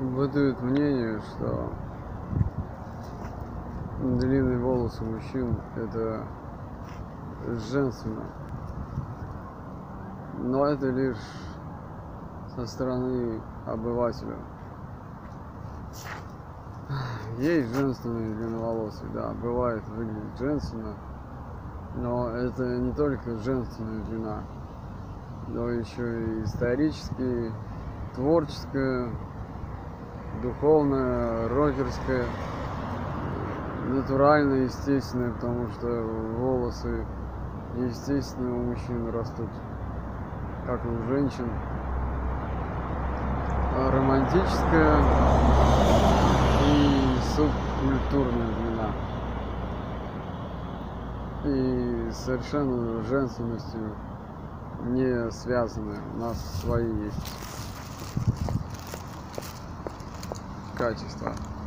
Бытует мнение, что длинные волосы мужчин это женственно. Но это лишь со стороны обывателя. Есть женственные длинноволосые, да, бывает выглядит женственно, но это не только женственная длина, но еще и исторически, творческая, духовная, рокерская, натуральная, естественная, потому что волосы естественно у мужчин растут, как и у женщин. А романтическая и субкультурная длина. И совершенно женственностью не связаны. У нас свои есть качества.